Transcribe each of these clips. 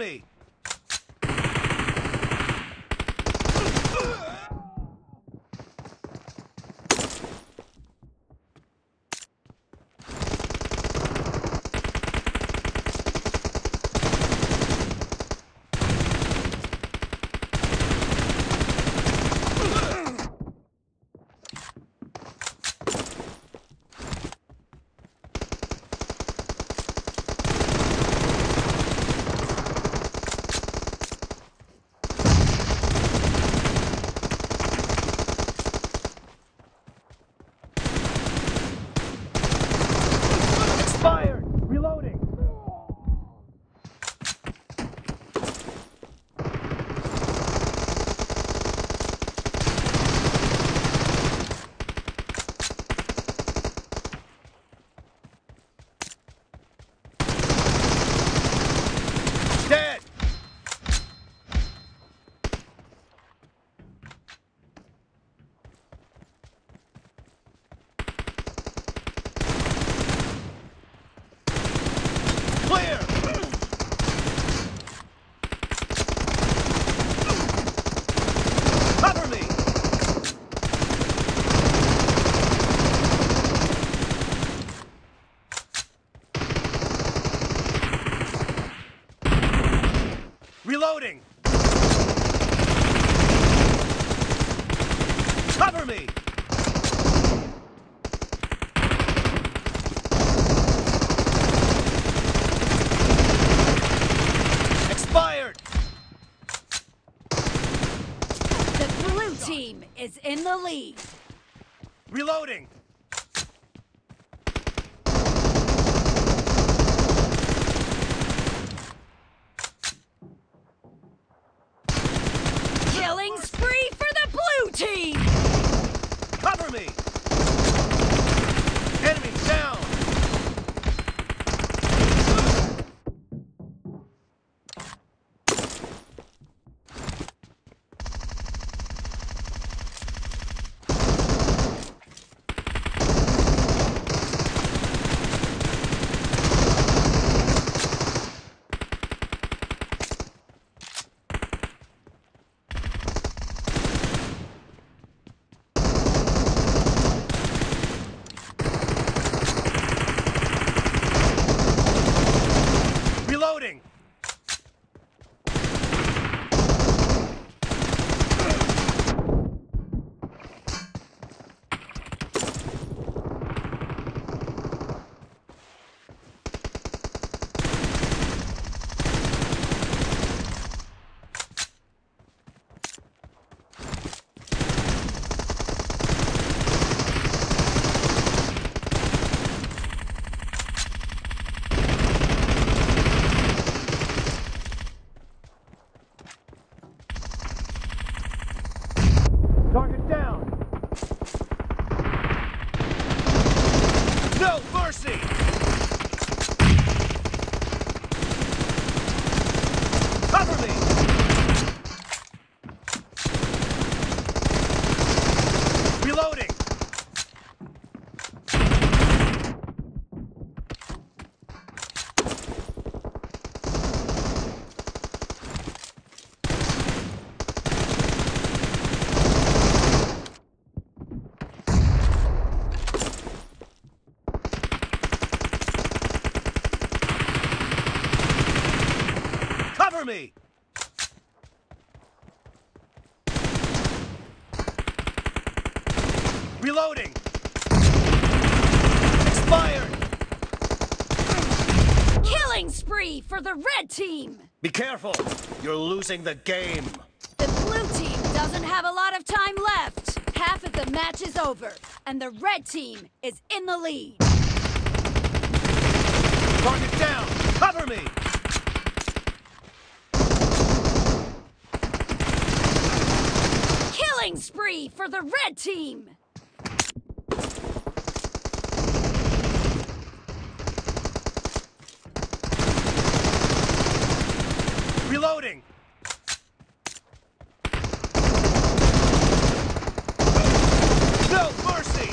me. Expired. Reloading. Dead. Clear. Cover me. Reloading. Cover me. Expired. The blue team is in the lead. Reloading. Cover me. Reloading. Expired. Killing spree for the red team! Be careful. You're losing the game. The blue team doesn't have a lot of time left. Half of the The match is over, and the red team is in the lead. Target down! Cover me! Killing spree for the red team! Reloading! No mercy!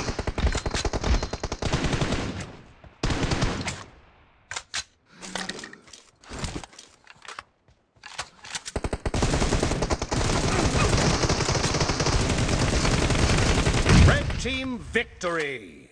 Red team victory!